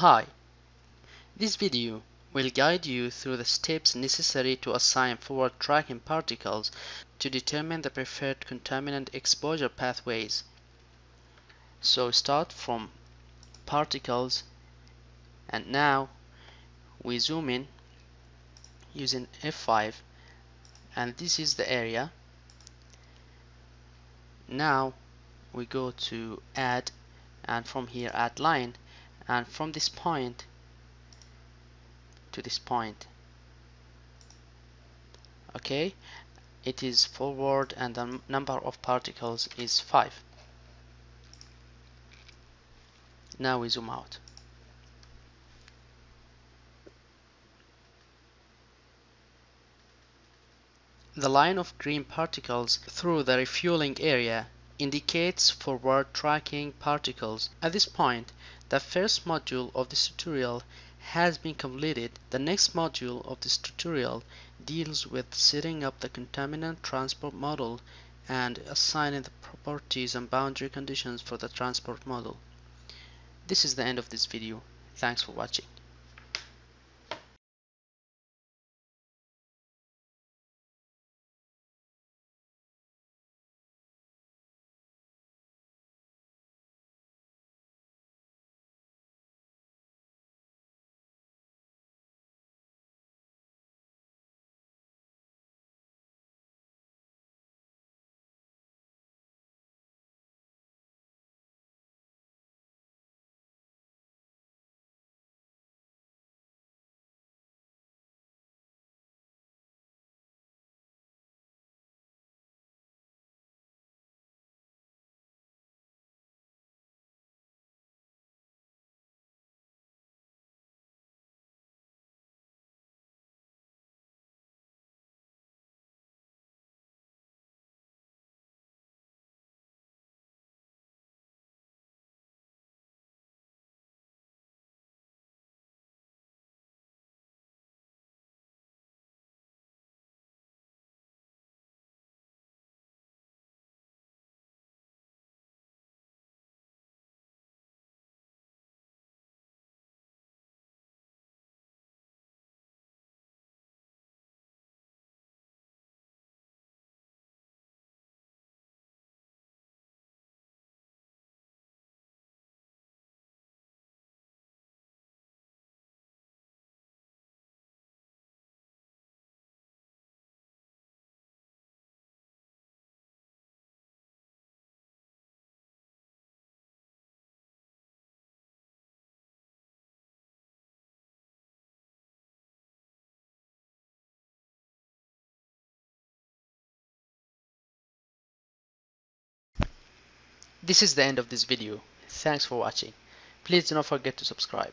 Hi, this video will guide you through the steps necessary to assign forward tracking particles to determine the preferred contaminant exposure pathways. So start from particles and now we zoom in using F5 and this is the area. Now we go to add and from here add line and from this point to this point okay it is forward and the number of particles is 5 now we zoom out the line of green particles through the refueling area indicates forward tracking particles. At this point, the first module of this tutorial has been completed. The next module of this tutorial deals with setting up the contaminant transport model and assigning the properties and boundary conditions for the transport model. This is the end of this video. Thanks for watching. This is the end of this video. Thanks for watching. Please do not forget to subscribe.